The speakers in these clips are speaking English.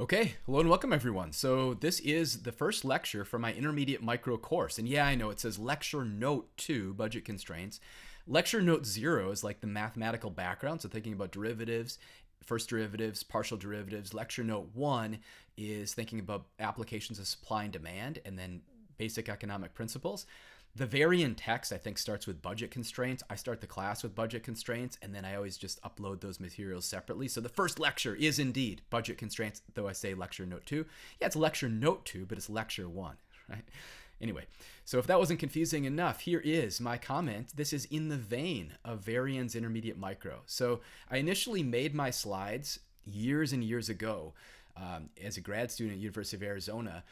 Okay, hello and welcome everyone. So this is the first lecture for my intermediate micro course. And yeah, I know it says lecture note 2, budget constraints. Lecture note 0 is like the mathematical background, so thinking about derivatives, first derivatives, partial derivatives. Lecture note 1 is thinking about applications of supply and demand and then basic economic principles. The Varian text, I think, starts with budget constraints. I start the class with budget constraints, and then I always just upload those materials separately. So the first lecture is indeed budget constraints, though I say lecture note two. Yeah, it's lecture note two, but it's lecture one, right? Anyway, so if that wasn't confusing enough, here is my comment. This is in the vein of Varian's Intermediate Micro. So I initially made my slides years and years ago um, as a grad student at University of Arizona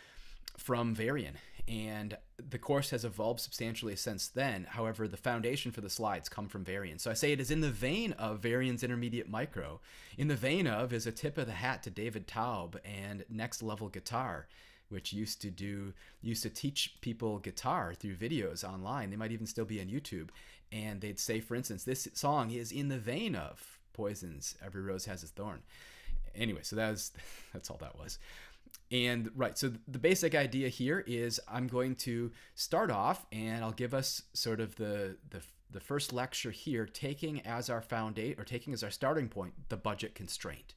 from Varian and the course has evolved substantially since then. However, the foundation for the slides come from Varian. So I say it is in the vein of Varian's Intermediate Micro. In the vein of is a tip of the hat to David Taub and Next Level Guitar, which used to do used to teach people guitar through videos online. They might even still be on YouTube. And they'd say, for instance, this song is in the vein of Poison's Every Rose Has Its Thorn. Anyway, so that was that's all that was. And right, so the basic idea here is I'm going to start off and I'll give us sort of the, the, the first lecture here, taking as our foundation or taking as our starting point the budget constraint.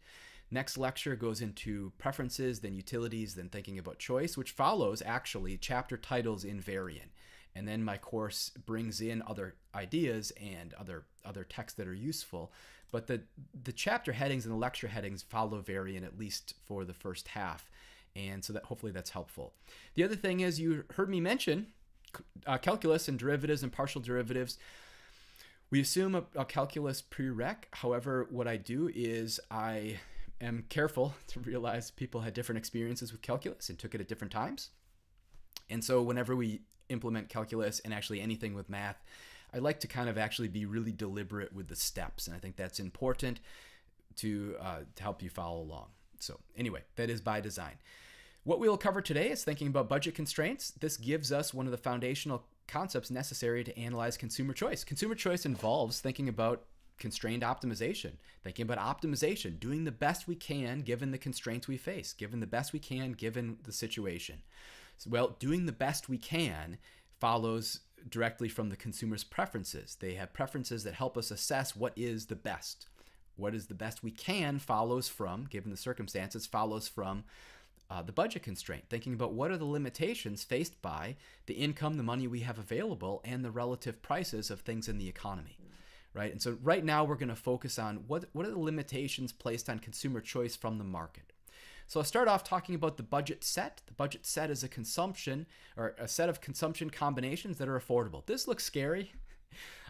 Next lecture goes into preferences, then utilities, then thinking about choice, which follows actually chapter titles in Varian. And then my course brings in other ideas and other other texts that are useful. But the the chapter headings and the lecture headings follow Varian at least for the first half and so that hopefully that's helpful. The other thing is you heard me mention uh, calculus and derivatives and partial derivatives. We assume a, a calculus prereq. However, what I do is I am careful to realize people had different experiences with calculus and took it at different times. And so whenever we implement calculus and actually anything with math, I like to kind of actually be really deliberate with the steps. And I think that's important to, uh, to help you follow along. So anyway, that is by design. What we will cover today is thinking about budget constraints. This gives us one of the foundational concepts necessary to analyze consumer choice. Consumer choice involves thinking about constrained optimization, thinking about optimization, doing the best we can given the constraints we face, given the best we can given the situation. So, well, doing the best we can follows directly from the consumer's preferences. They have preferences that help us assess what is the best. What is the best we can follows from, given the circumstances, follows from uh, the budget constraint, thinking about what are the limitations faced by the income, the money we have available, and the relative prices of things in the economy. Right. And so right now we're going to focus on what, what are the limitations placed on consumer choice from the market. So I'll start off talking about the budget set. The budget set is a consumption or a set of consumption combinations that are affordable. This looks scary.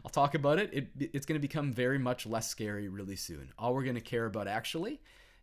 I'll talk about it. it it's going to become very much less scary really soon. All we're going to care about actually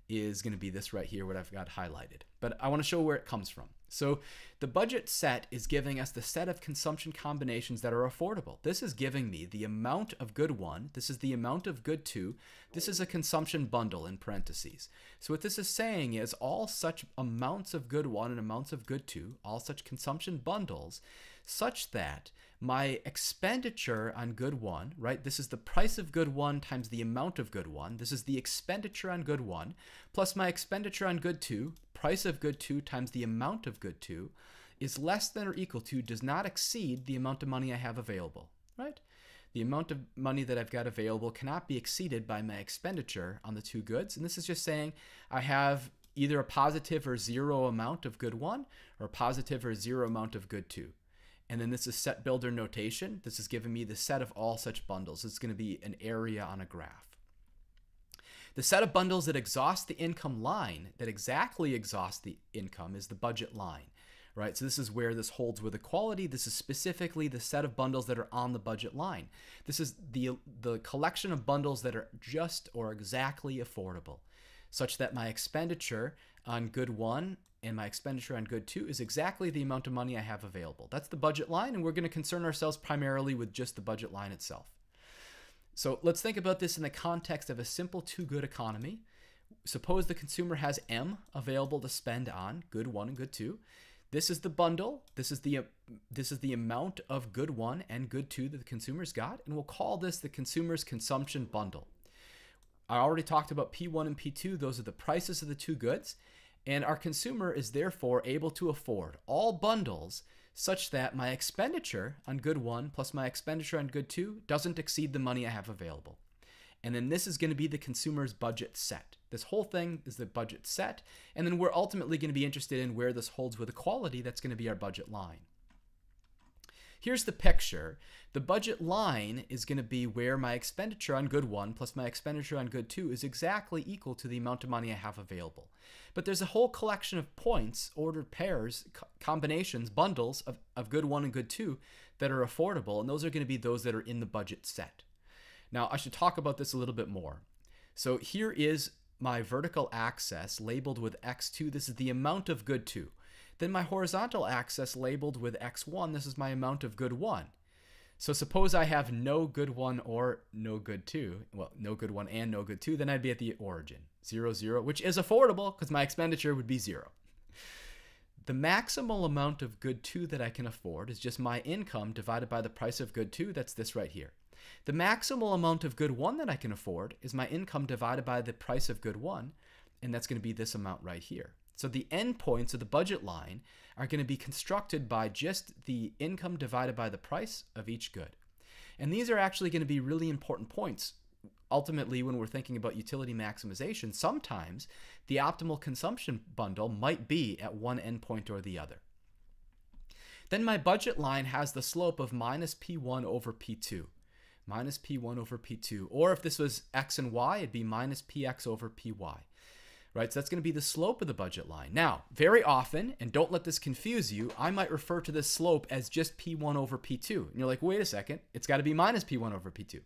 is going to be this right here, what I've got highlighted. But I want to show where it comes from. So the budget set is giving us the set of consumption combinations that are affordable. This is giving me the amount of good one. This is the amount of good two. This is a consumption bundle in parentheses. So what this is saying is all such amounts of good one and amounts of good two, all such consumption bundles, such that my expenditure on good one, right? This is the price of good one times the amount of good one. This is the expenditure on good one plus my expenditure on good two, price of good two times the amount of good two is less than or equal to, does not exceed the amount of money I have available, right? The amount of money that I've got available cannot be exceeded by my expenditure on the two goods. And this is just saying I have either a positive or zero amount of good one or positive or zero amount of good two. And then this is set builder notation. This is giving me the set of all such bundles. It's going to be an area on a graph. The set of bundles that exhaust the income line, that exactly exhaust the income, is the budget line, right? So this is where this holds with equality. This is specifically the set of bundles that are on the budget line. This is the, the collection of bundles that are just or exactly affordable, such that my expenditure on good one and my expenditure on good two is exactly the amount of money I have available. That's the budget line, and we're going to concern ourselves primarily with just the budget line itself. So let's think about this in the context of a simple two good economy. Suppose the consumer has M available to spend on good one and good two. This is the bundle. This is the this is the amount of good one and good two that the consumer's got, and we'll call this the consumer's consumption bundle. I already talked about P1 and P2. Those are the prices of the two goods. And our consumer is therefore able to afford all bundles such that my expenditure on good one plus my expenditure on good two doesn't exceed the money I have available. And then this is going to be the consumer's budget set. This whole thing is the budget set. And then we're ultimately going to be interested in where this holds with equality. That's going to be our budget line. Here's the picture. The budget line is going to be where my expenditure on good one plus my expenditure on good two is exactly equal to the amount of money I have available. But there's a whole collection of points, ordered pairs, co combinations, bundles of, of good one and good two that are affordable, and those are going to be those that are in the budget set. Now, I should talk about this a little bit more. So here is my vertical axis labeled with x2. This is the amount of good 2. Then my horizontal axis labeled with x1, this is my amount of good 1. So suppose I have no good 1 or no good 2, well, no good 1 and no good 2, then I'd be at the origin, 0, 0, which is affordable because my expenditure would be 0. The maximal amount of good 2 that I can afford is just my income divided by the price of good 2, that's this right here. The maximal amount of good 1 that I can afford is my income divided by the price of good 1, and that's going to be this amount right here. So the endpoints of the budget line are going to be constructed by just the income divided by the price of each good. And these are actually going to be really important points. Ultimately, when we're thinking about utility maximization, sometimes the optimal consumption bundle might be at one endpoint or the other. Then my budget line has the slope of minus P1 over P2. Minus P1 over P2. Or if this was X and Y, it'd be minus PX over PY right? So that's going to be the slope of the budget line. Now, very often, and don't let this confuse you, I might refer to this slope as just P1 over P2. And you're like, wait a second, it's got to be minus P1 over P2.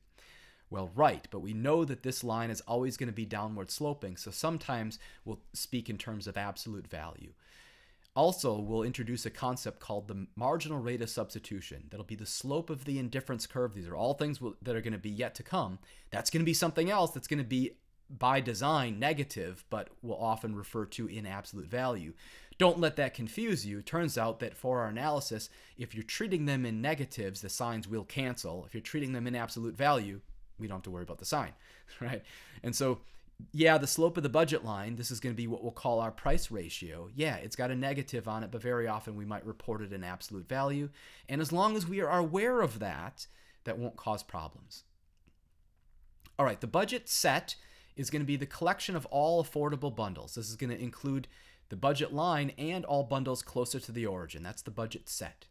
Well, right, but we know that this line is always going to be downward sloping, so sometimes we'll speak in terms of absolute value. Also, we'll introduce a concept called the marginal rate of substitution. That'll be the slope of the indifference curve. These are all things that are going to be yet to come. That's going to be something else that's going to be by design negative, but will often refer to in absolute value. Don't let that confuse you. Turns out that for our analysis, if you're treating them in negatives, the signs will cancel. If you're treating them in absolute value, we don't have to worry about the sign, right? And so, yeah, the slope of the budget line, this is going to be what we'll call our price ratio. Yeah, it's got a negative on it, but very often we might report it in absolute value. And as long as we are aware of that, that won't cause problems. All right, the budget set is going to be the collection of all affordable bundles. This is going to include the budget line and all bundles closer to the origin. That's the budget set.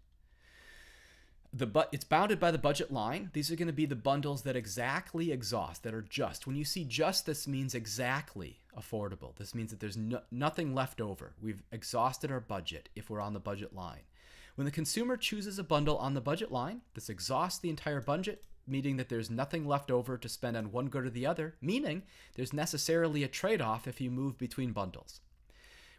The but it's bounded by the budget line. These are going to be the bundles that exactly exhaust, that are just. When you see just, this means exactly affordable. This means that there's no, nothing left over. We've exhausted our budget if we're on the budget line. When the consumer chooses a bundle on the budget line, this exhausts the entire budget, meaning that there's nothing left over to spend on one good or the other, meaning there's necessarily a trade off if you move between bundles.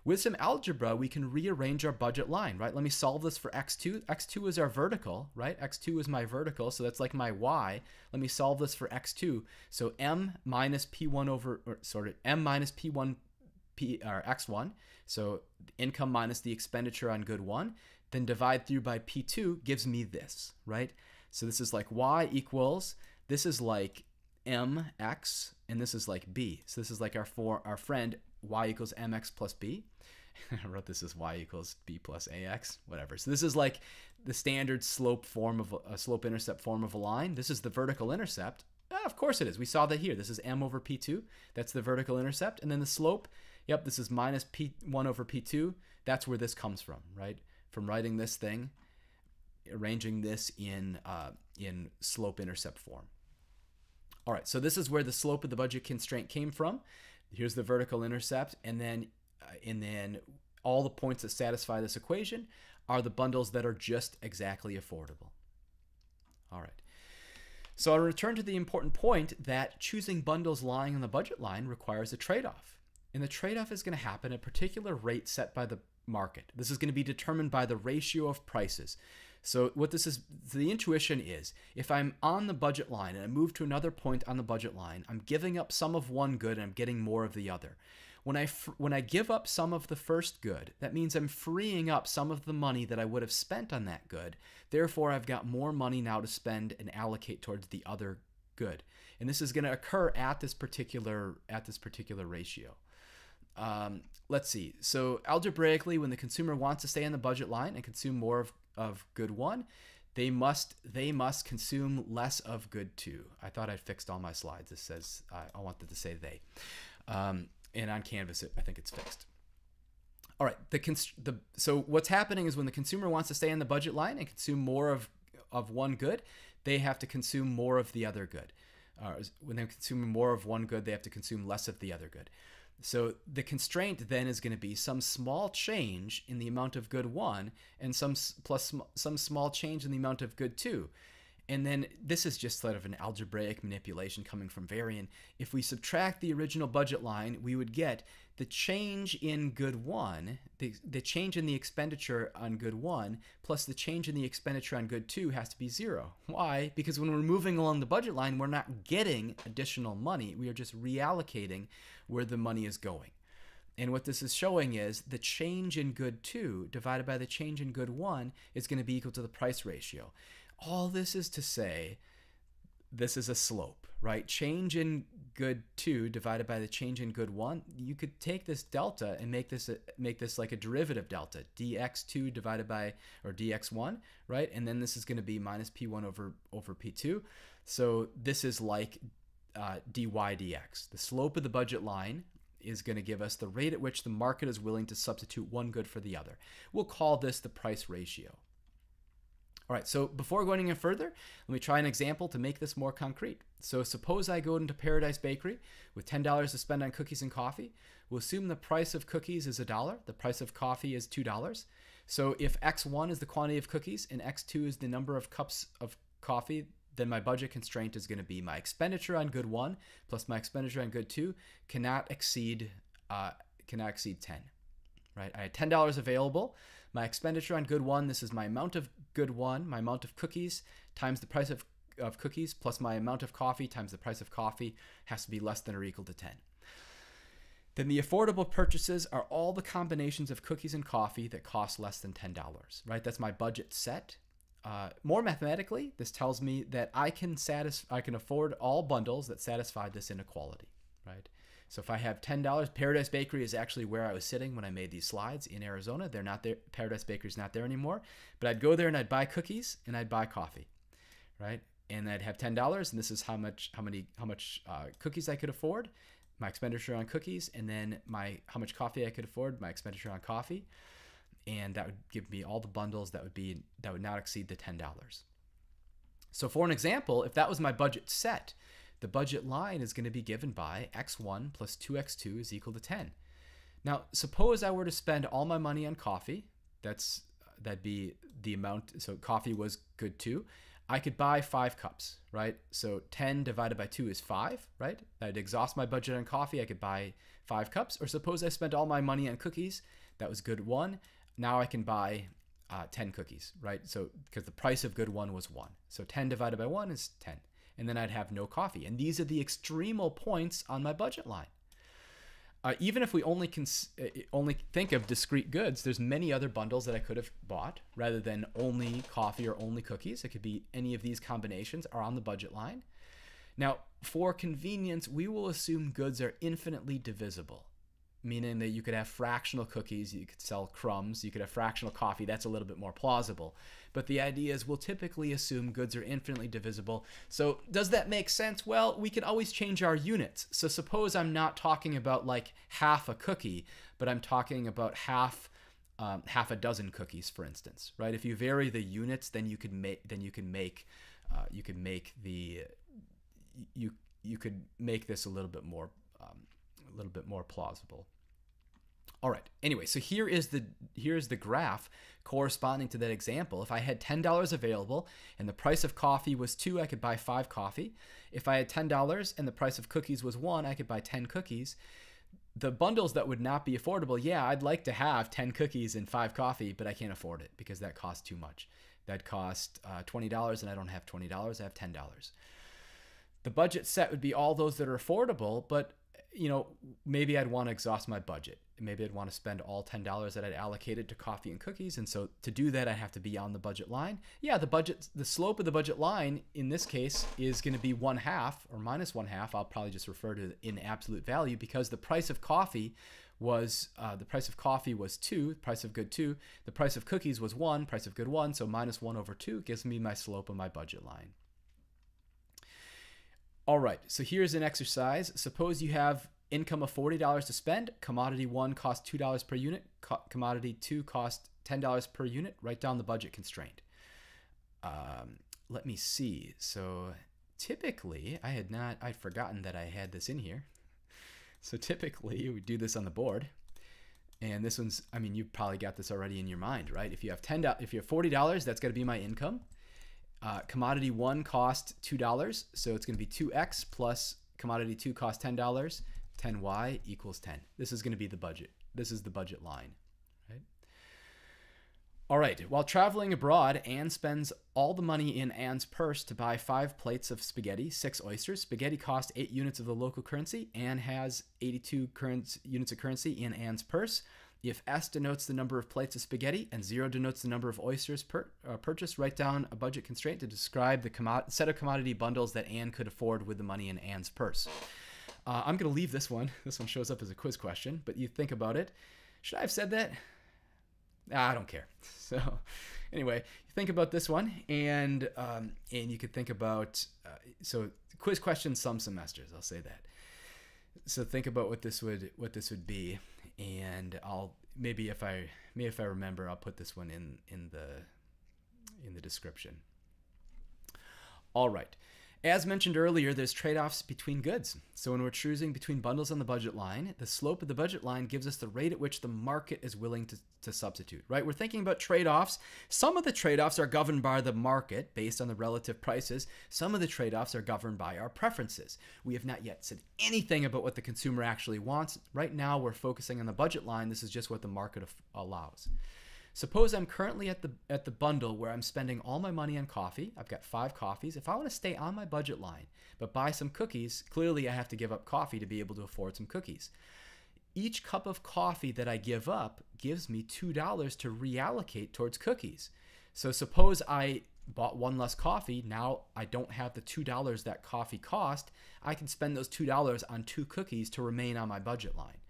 With some algebra, we can rearrange our budget line, right? Let me solve this for x2. x2 is our vertical, right? x2 is my vertical, so that's like my y. Let me solve this for x2. So m minus p1 over, or sorry, m minus p1 p or x1. So income minus the expenditure on good one. Then divide through by p2 gives me this, right? So this is like y equals, this is like mx, and this is like b. So this is like our for our friend y equals mx plus b. I wrote this as y equals b plus ax, whatever. So this is like the standard slope form of a slope intercept form of a line. This is the vertical intercept. Ah, of course it is. We saw that here. This is m over p2. That's the vertical intercept. And then the slope, yep, this is minus p1 over p2. That's where this comes from, right? From writing this thing arranging this in, uh, in slope intercept form. All right, so this is where the slope of the budget constraint came from. Here's the vertical intercept, and then, uh, and then all the points that satisfy this equation are the bundles that are just exactly affordable. All right. So I'll return to the important point that choosing bundles lying on the budget line requires a trade-off. And the trade-off is going to happen at a particular rate set by the market. This is going to be determined by the ratio of prices. So what this is, the intuition is, if I'm on the budget line and I move to another point on the budget line, I'm giving up some of one good and I'm getting more of the other. When I when I give up some of the first good, that means I'm freeing up some of the money that I would have spent on that good. Therefore, I've got more money now to spend and allocate towards the other good. And this is going to occur at this particular at this particular ratio. um, let's see. So algebraically, when the consumer wants to stay in the budget line and consume more of, of good one, they must they must consume less of good two. I thought I'd fixed all my slides. This says uh, I wanted to say they, um, and on Canvas it, I think it's fixed. All right, the, the so what's happening is when the consumer wants to stay in the budget line and consume more of of one good, they have to consume more of the other good. Uh, when they're consuming more of one good, they have to consume less of the other good. So the constraint then is going to be some small change in the amount of good one and some plus some small change in the amount of good two. And then this is just sort of an algebraic manipulation coming from Varian. If we subtract the original budget line, we would get the change in good one, the, the change in the expenditure on good one, plus the change in the expenditure on good two has to be zero. Why? Because when we're moving along the budget line, we're not getting additional money. We are just reallocating where the money is going. And what this is showing is the change in good 2 divided by the change in good 1 is going to be equal to the price ratio. All this is to say this is a slope, right? Change in good 2 divided by the change in good 1, you could take this delta and make this a, make this like a derivative delta, dx2 divided by or dx1, right? And then this is going to be minus p1 over over p2. So this is like uh, dy dx. The slope of the budget line is going to give us the rate at which the market is willing to substitute one good for the other. We'll call this the price ratio. All right, so before going any further, let me try an example to make this more concrete. So suppose I go into Paradise Bakery with $10 to spend on cookies and coffee. We'll assume the price of cookies is a dollar, the price of coffee is $2. So if X1 is the quantity of cookies and X2 is the number of cups of coffee then my budget constraint is going to be my expenditure on good one plus my expenditure on good two cannot exceed uh, cannot exceed 10 right? I had $10 available. My expenditure on good one this is my amount of good one my amount of cookies times the price of, of cookies plus my amount of coffee times the price of coffee has to be less than or equal to 10 then the affordable purchases are all the combinations of cookies and coffee that cost less than $10 right? That's my budget set uh, more mathematically, this tells me that I can satisfy, I can afford all bundles that satisfy this inequality, right? So if I have ten dollars, Paradise Bakery is actually where I was sitting when I made these slides in Arizona. They're not there. Paradise Bakery's not there anymore. But I'd go there and I'd buy cookies and I'd buy coffee, right? And I'd have ten dollars, and this is how much, how many, how much uh, cookies I could afford, my expenditure on cookies, and then my how much coffee I could afford, my expenditure on coffee and that would give me all the bundles that would be that would not exceed the $10. So for an example, if that was my budget set, the budget line is going to be given by x1 plus 2x2 is equal to 10. Now, suppose I were to spend all my money on coffee. That's that'd be the amount. So coffee was good too. I could buy five cups, right? So 10 divided by 2 is 5, right? I'd exhaust my budget on coffee. I could buy five cups. Or suppose I spent all my money on cookies. That was good one now I can buy uh, 10 cookies, right? So, because the price of good one was one. So 10 divided by one is 10. And then I'd have no coffee. And these are the extremal points on my budget line. Uh, even if we only cons- uh, only think of discrete goods, there's many other bundles that I could have bought rather than only coffee or only cookies. It could be any of these combinations are on the budget line. Now, for convenience, we will assume goods are infinitely divisible meaning that you could have fractional cookies, you could sell crumbs, you could have fractional coffee. That's a little bit more plausible. But the idea is we'll typically assume goods are infinitely divisible. So does that make sense? Well, we can always change our units. So suppose I'm not talking about like half a cookie, but I'm talking about half um, half a dozen cookies, for instance, right? If you vary the units, then you can make then you can make uh, you can make the you you could make this a little bit more um, a little bit more plausible. All right. Anyway, so here is the here's the graph corresponding to that example. If I had $10 available and the price of coffee was 2, I could buy 5 coffee. If I had $10 and the price of cookies was 1, I could buy 10 cookies. The bundles that would not be affordable, yeah, I'd like to have 10 cookies and 5 coffee, but I can't afford it because that costs too much. That cost uh, $20 and I don't have $20, I have $10. The budget set would be all those that are affordable, but you know, maybe I'd want to exhaust my budget. Maybe I'd want to spend all $10 that I'd allocated to coffee and cookies. And so to do that, I have to be on the budget line. Yeah, the budget, the slope of the budget line in this case is going to be one half or minus one half. I'll probably just refer to in absolute value because the price of coffee was uh, the price of coffee was two, price of good two. The price of cookies was one, price of good one. So minus one over two gives me my slope of my budget line. All right, so here's an exercise. Suppose you have income of $40 to spend. Commodity one costs $2 per unit. Co commodity two costs $10 per unit. Write down the budget constraint. Um, let me see. So typically, I had not, I'd forgotten that I had this in here. So typically, we do this on the board. And this one's, I mean, you probably got this already in your mind, right? If you have ten dollars, if you have forty dollars, that's going to be my income. Uh, commodity one cost two dollars, so it's going to be two x plus commodity two cost ten dollars. 10y equals 10. This is going to be the budget. This is the budget line. All right, while traveling abroad, Anne spends all the money in Anne's purse to buy five plates of spaghetti, six oysters. Spaghetti cost eight units of the local currency. Anne has 82 current units of currency in Anne's purse. If S denotes the number of plates of spaghetti and zero denotes the number of oysters per, uh, purchased, write down a budget constraint to describe the set of commodity bundles that Anne could afford with the money in Anne's purse. Uh, I'm going to leave this one. This one shows up as a quiz question, but you think about it. Should I have said that? I don't care. So, anyway, think about this one, and um, and you could think about uh, so quiz questions some semesters. I'll say that. So think about what this would what this would be, and I'll maybe if I maybe if I remember, I'll put this one in in the in the description. All right. As mentioned earlier, there's trade-offs between goods. So when we're choosing between bundles on the budget line, the slope of the budget line gives us the rate at which the market is willing to, to substitute, right? We're thinking about trade-offs. Some of the trade-offs are governed by the market based on the relative prices. Some of the trade-offs are governed by our preferences. We have not yet said anything about what the consumer actually wants. Right now, we're focusing on the budget line. This is just what the market allows. Suppose I'm currently at the at the bundle where I'm spending all my money on coffee. I've got 5 coffees. If I want to stay on my budget line but buy some cookies, clearly I have to give up coffee to be able to afford some cookies. Each cup of coffee that I give up gives me $2 to reallocate towards cookies. So suppose I bought one less coffee, now I don't have the $2 that coffee cost. I can spend those $2 on two cookies to remain on my budget line.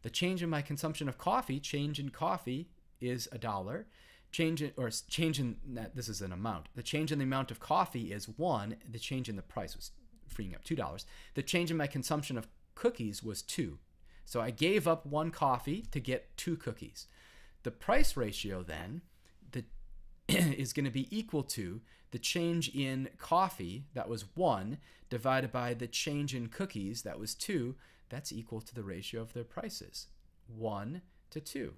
The change in my consumption of coffee, change in coffee is a dollar. Change in, or change in that this is an amount. The change in the amount of coffee is one. The change in the price was freeing up two dollars. The change in my consumption of cookies was two. So I gave up one coffee to get two cookies. The price ratio then the, is going to be equal to the change in coffee, that was one, divided by the change in cookies, that was two. That's equal to the ratio of their prices, one to two,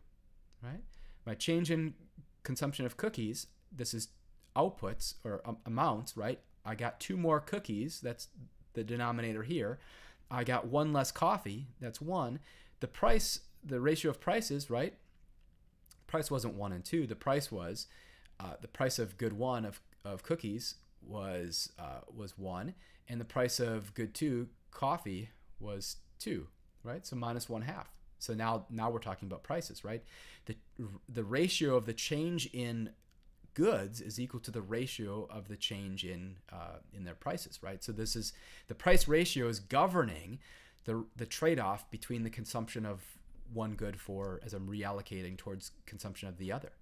right? My change in consumption of cookies, this is outputs or um, amounts, right? I got two more cookies, that's the denominator here. I got one less coffee, that's one. The price, the ratio of prices, right? Price wasn't one and two. The price was uh, the price of good one of, of cookies was uh, was one, and the price of good two coffee was two, right? So minus one half. So now now we're talking about prices, right? The the ratio of the change in goods is equal to the ratio of the change in uh, in their prices, right? So this is the price ratio is governing the the trade off between the consumption of one good for as I'm reallocating towards consumption of the other.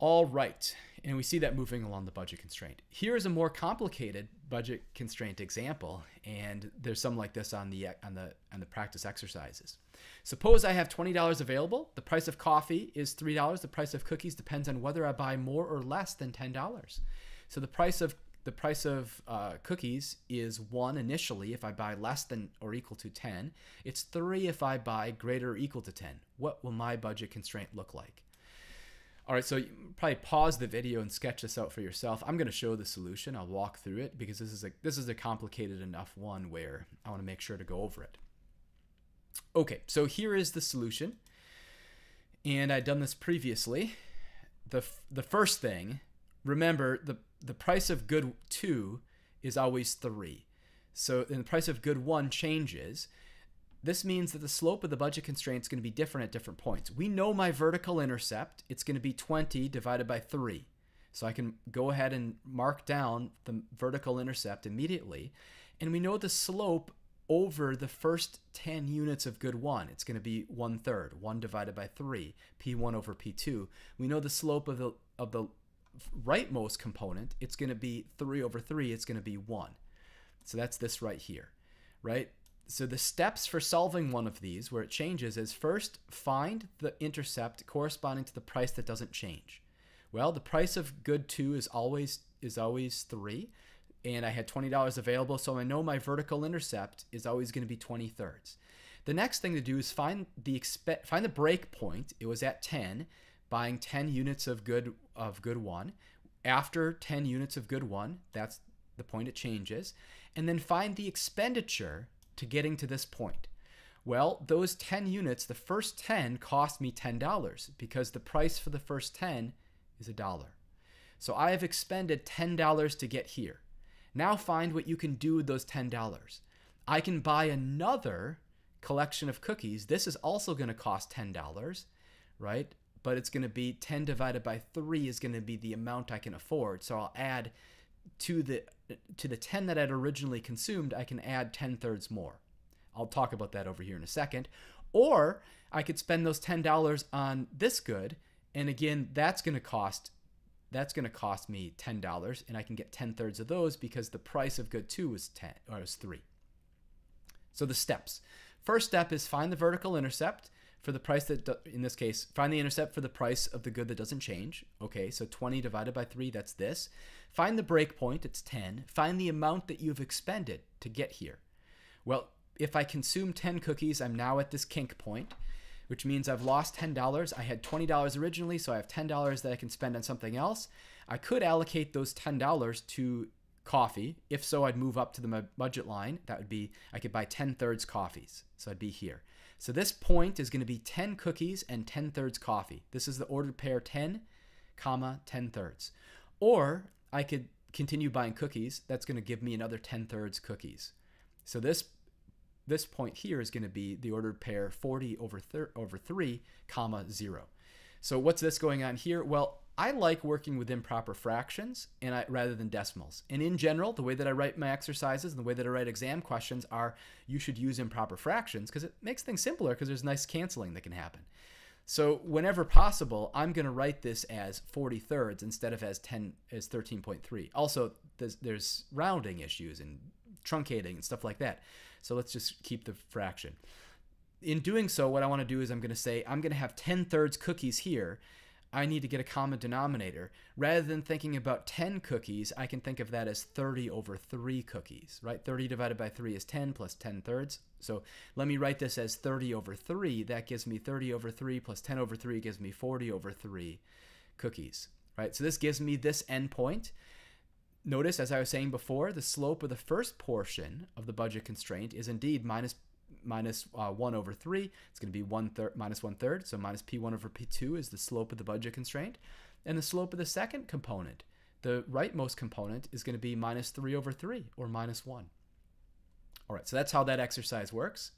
All right, and we see that moving along the budget constraint. Here is a more complicated budget constraint example, and there's some like this on the on the on the practice exercises. Suppose I have $20 available. The price of coffee is $3. The price of cookies depends on whether I buy more or less than $10. So the price of the price of uh, cookies is one initially if I buy less than or equal to 10. It's three if I buy greater or equal to 10. What will my budget constraint look like? All right, so probably pause the video and sketch this out for yourself. I'm going to show the solution. I'll walk through it because this is a this is a complicated enough one where I want to make sure to go over it. Okay, so here is the solution. And I'd done this previously. The the first thing, remember the the price of good 2 is always 3. So then the price of good 1 changes. This means that the slope of the budget constraint is going to be different at different points. We know my vertical intercept. It's going to be 20 divided by 3. So I can go ahead and mark down the vertical intercept immediately. And we know the slope over the first 10 units of good 1. It's going to be 1 third, 1 divided by 3, p1 over p2. We know the slope of the, of the rightmost component, it's going to be 3 over 3, it's going to be 1. So that's this right here, right? So the steps for solving one of these, where it changes, is first find the intercept corresponding to the price that doesn't change. Well, the price of good 2 is always is always 3 and I had $20 available, so I know my vertical intercept is always going to be 20 thirds. The next thing to do is find the expe- find the break point. It was at 10, buying 10 units of good of good 1. After 10 units of good 1, that's the point it changes, and then find the expenditure to getting to this point. Well, those 10 units, the first 10 cost me $10 because the price for the first 10 is a dollar. So I have expended $10 to get here. Now find what you can do with those $10. I can buy another collection of cookies. This is also going to cost $10, right? But it's going to be 10 divided by 3 is going to be the amount I can afford. So I'll add to the to the 10 that I'd originally consumed, I can add 10 thirds more. I'll talk about that over here in a second. Or I could spend those $10 on this good, and again, that's going to cost that's going to cost me $10 and I can get 10 thirds of those because the price of good two was 10 or was three. So the steps. First step is find the vertical intercept for the price that, in this case, find the intercept for the price of the good that doesn't change. Okay, so 20 divided by 3, that's this. Find the break point, it's 10. Find the amount that you've expended to get here. Well, if I consume 10 cookies, I'm now at this kink point which means I've lost $10. I had $20 originally, so I have $10 that I can spend on something else. I could allocate those $10 to coffee. If so, I'd move up to the budget line. That would be, I could buy 10 thirds coffees. So I'd be here. So this point is going to be 10 cookies and 10 thirds coffee. This is the ordered pair 10, comma, 10 thirds. Or I could continue buying cookies. That's going to give me another 10 thirds cookies. So this this point here is going to be the ordered pair 40 over, over 3, comma 0. So what's this going on here? Well, I like working with improper fractions and I, rather than decimals. And in general, the way that I write my exercises and the way that I write exam questions are you should use improper fractions because it makes things simpler because there's nice canceling that can happen. So whenever possible, I'm going to write this as 40 thirds instead of as 10 as 13.3. Also, there's, there's rounding issues and truncating and stuff like that. So let's just keep the fraction. In doing so, what I want to do is I'm going to say I'm going to have 10 thirds cookies here. I need to get a common denominator. Rather than thinking about 10 cookies, I can think of that as 30 over 3 cookies, right? 30 divided by 3 is 10 plus 10 thirds. So let me write this as 30 over 3. That gives me 30 over 3 plus 10 over 3 gives me 40 over 3 cookies, right? So this gives me this endpoint. Notice, as I was saying before, the slope of the first portion of the budget constraint is indeed minus minus uh, 1 over 3. It's going to be 1 third, minus 1 third, so minus p1 over p2 is the slope of the budget constraint. And the slope of the second component, the rightmost component, is going to be minus 3 over 3, or minus 1. All right, so that's how that exercise works.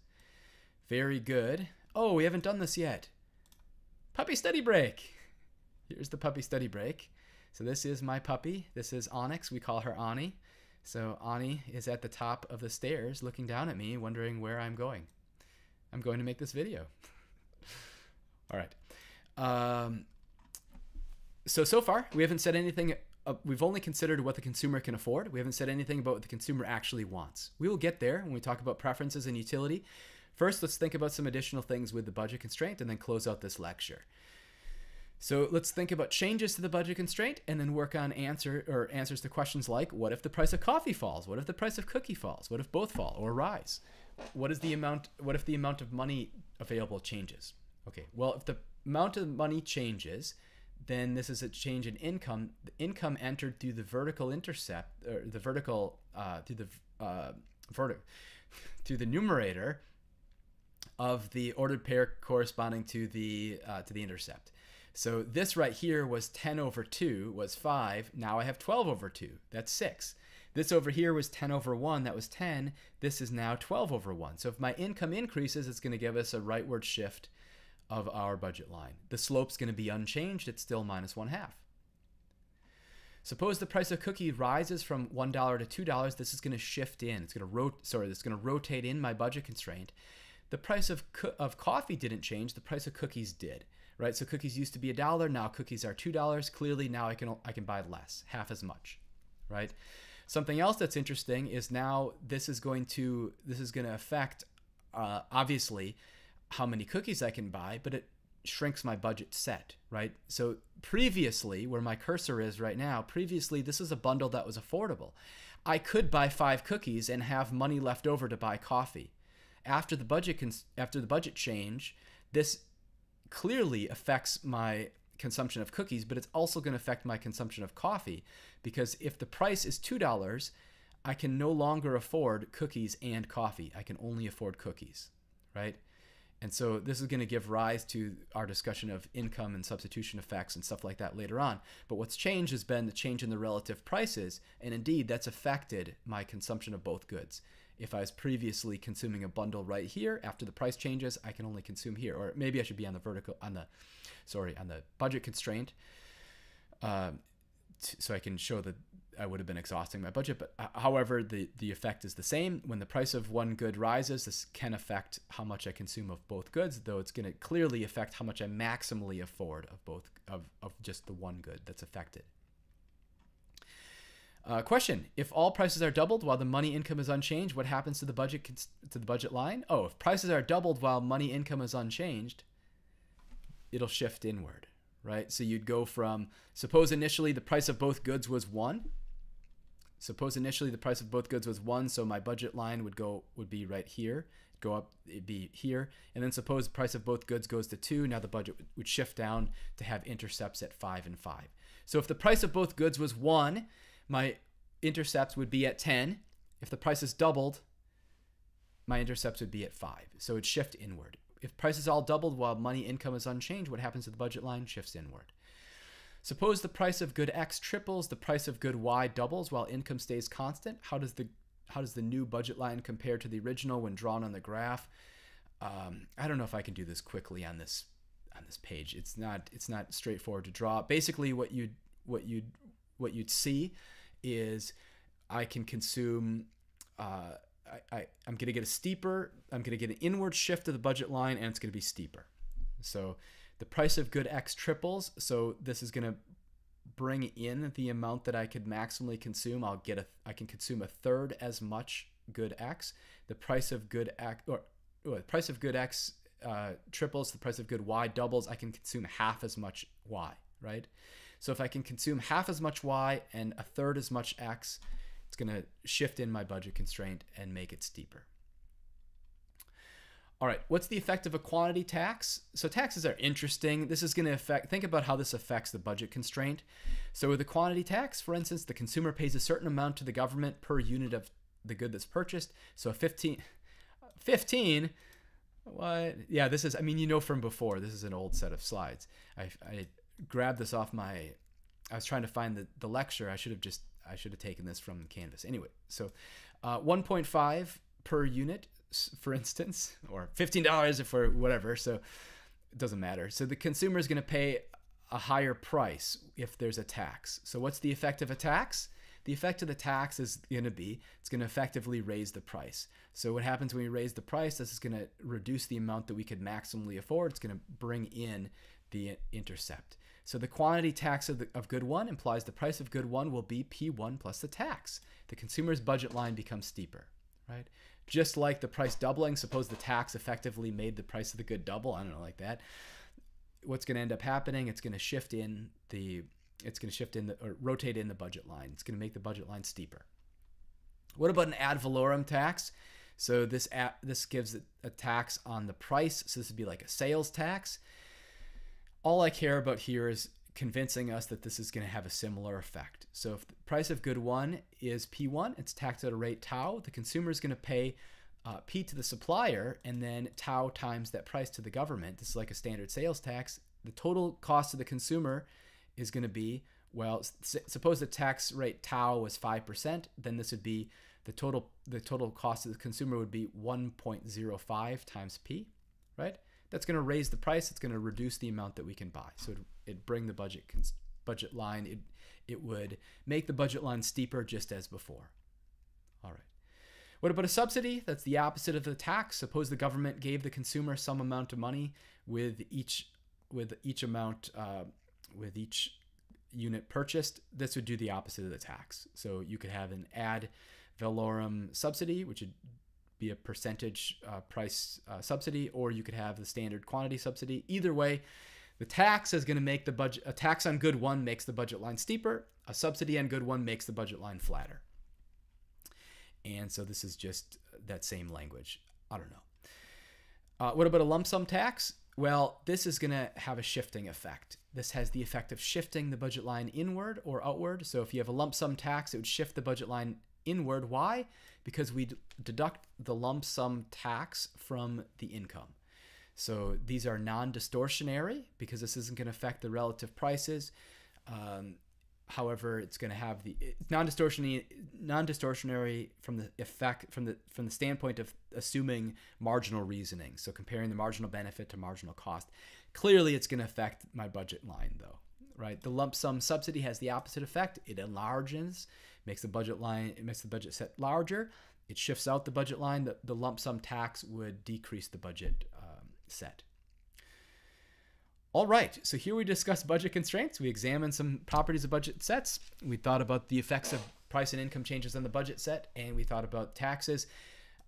Very good. Oh, we haven't done this yet. Puppy study break. Here's the puppy study break. So this is my puppy. This is Onyx. We call her Ani. So Ani is at the top of the stairs looking down at me, wondering where I'm going. I'm going to make this video. All right. Um, so, so far, we haven't said anything. Uh, we've only considered what the consumer can afford. We haven't said anything about what the consumer actually wants. We will get there when we talk about preferences and utility. First, let's think about some additional things with the budget constraint and then close out this lecture. So let's think about changes to the budget constraint and then work on answer or answers to questions like what if the price of coffee falls? What if the price of cookie falls? What if both fall or rise? What is the amount what if the amount of money available changes? Okay. Well, if the amount of money changes, then this is a change in income. The income entered through the vertical intercept or the vertical uh, through the uh, through the numerator of the ordered pair corresponding to the uh, to the intercept. So this right here was 10 over 2 was 5. Now I have 12 over 2. That's 6. This over here was 10 over 1. That was 10. This is now 12 over 1. So if my income increases, it's going to give us a rightward shift of our budget line. The slope's going to be unchanged. It's still minus 1 half. Suppose the price of cookie rises from $1 to $2, this is going to shift in. It's going to rot- sorry, it's going to rotate in my budget constraint. The price of co- of coffee didn't change, the price of cookies did. Right? So cookies used to be a dollar, now cookies are $2. Clearly now I can I can buy less, half as much. Right? Something else that's interesting is now this is going to this is going to affect uh, obviously how many cookies I can buy, but it shrinks my budget set, right? So previously, where my cursor is right now, previously this is a bundle that was affordable. I could buy five cookies and have money left over to buy coffee. After the budget after the budget change, this clearly affects my consumption of cookies, but it's also going to affect my consumption of coffee because if the price is $2, I can no longer afford cookies and coffee. I can only afford cookies, right? And so this is going to give rise to our discussion of income and substitution effects and stuff like that later on. But what's changed has been the change in the relative prices, and indeed that's affected my consumption of both goods. If I was previously consuming a bundle right here, after the price changes, I can only consume here. Or maybe I should be on the vertical, on the, sorry, on the budget constraint. Uh, so I can show that I would have been exhausting my budget. But uh, however, the, the effect is the same. When the price of one good rises, this can affect how much I consume of both goods, though it's going to clearly affect how much I maximally afford of both of, of just the one good that's affected. Uh, question: If all prices are doubled while the money income is unchanged, what happens to the budget to the budget line? Oh, if prices are doubled while money income is unchanged, it'll shift inward, right? So you'd go from suppose initially the price of both goods was one, Suppose initially the price of both goods was one, so my budget line would go would be right here, go up, it'd be here, and then suppose the price of both goods goes to two, now the budget would shift down to have intercepts at five and five. So if the price of both goods was one, my intercepts would be at 10. If the price is doubled, my intercepts would be at five. So it'd shift inward. If prices all doubled while money income is unchanged, what happens to the budget line? Shifts inward. Suppose the price of good X triples, the price of good Y doubles while income stays constant. How does the how does the new budget line compare to the original when drawn on the graph? Um, I don't know if I can do this quickly on this on this page. It's not it's not straightforward to draw. Basically, what you what you what you'd see is I can consume. Uh, I, I, I'm going to get a steeper. I'm going to get an inward shift of the budget line, and it's going to be steeper. So the price of good X triples. So this is going to bring in the amount that I could maximally consume. I'll get a, I can consume a third as much good X. The price of good X, or, the price of good X uh, triples, the price of good Y doubles, I can consume half as much Y, right? So if I can consume half as much Y and a third as much X, it's going to shift in my budget constraint and make it steeper. All right, what's the effect of a quantity tax? So taxes are interesting. This is going to affect, think about how this affects the budget constraint. So with a quantity tax, for instance, the consumer pays a certain amount to the government per unit of the good that's purchased. So 15, 15, what? Yeah, this is, I mean, you know from before, this is an old set of slides. I, I grabbed this off my, I was trying to find the, the lecture. I should have just, I should have taken this from Canvas. Anyway, so uh, 1.5 per unit for instance, or $15 if we're whatever. So it doesn't matter. So the consumer is going to pay a higher price if there's a tax. So what's the effect of a tax? The effect of the tax is going to be it's going to effectively raise the price. So what happens when we raise the price? This is going to reduce the amount that we could maximally afford. It's going to bring in the intercept. So the quantity tax of, the, of good one implies the price of good one will be P1 plus the tax. The consumer's budget line becomes steeper, right? just like the price doubling, suppose the tax effectively made the price of the good double. I don't know, like that. What's going to end up happening? It's going to shift in the, it's going to shift in the, or rotate in the budget line. It's going to make the budget line steeper. What about an ad valorem tax? So this this gives a tax on the price. So this would be like a sales tax. All I care about here is convincing us that this is going to have a similar effect. So if the price of good one is P1, it's taxed at a rate tau, the consumer is going to pay uh, P to the supplier and then tau times that price to the government. This is like a standard sales tax. The total cost to the consumer is going to be, well, suppose the tax rate tau was 5%, then this would be the total the total cost to the consumer would be 1.05 times P, right? That's going to raise the price. It's going to reduce the amount that we can buy. So it, it bring the budget budget line, it, it would make the budget line steeper just as before. All right. What about a subsidy? That's the opposite of the tax. Suppose the government gave the consumer some amount of money with each with each amount uh, with each unit purchased. This would do the opposite of the tax. So you could have an ad valorem subsidy, which would be a percentage uh, price uh, subsidy, or you could have the standard quantity subsidy. Either way, the tax is going to make the budget. A tax on good one makes the budget line steeper. A subsidy on good one makes the budget line flatter. And so this is just that same language. I don't know. Uh, what about a lump sum tax? Well, this is going to have a shifting effect. This has the effect of shifting the budget line inward or outward. So if you have a lump sum tax, it would shift the budget line inward. Why? Because we deduct the lump sum tax from the income. So these are non distortionary because this isn't going to affect the relative prices. Um, However, it's going to have the non-distortionary, non-distortionary from the effect from the from the standpoint of assuming marginal reasoning. So comparing the marginal benefit to marginal cost. Clearly, it's going to affect my budget line, though. Right? The lump sum subsidy has the opposite effect. It enlarges, makes the budget line, it makes the budget set larger. It shifts out the budget line. The, the lump sum tax would decrease the budget um, set. All right, so here we discuss budget constraints. We examined some properties of budget sets. We thought about the effects of price and income changes on the budget set, and we thought about taxes.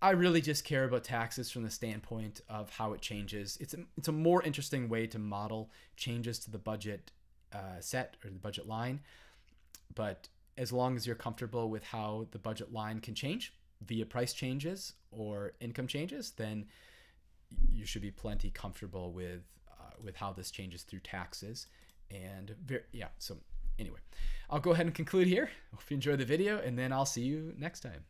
I really just care about taxes from the standpoint of how it changes. It's a, it's a more interesting way to model changes to the budget uh, set or the budget line. But as long as you're comfortable with how the budget line can change via price changes or income changes, then you should be plenty comfortable with uh, with how this changes through taxes. And very, yeah, so anyway, I'll go ahead and conclude here. Hope you enjoy the video, and then I'll see you next time.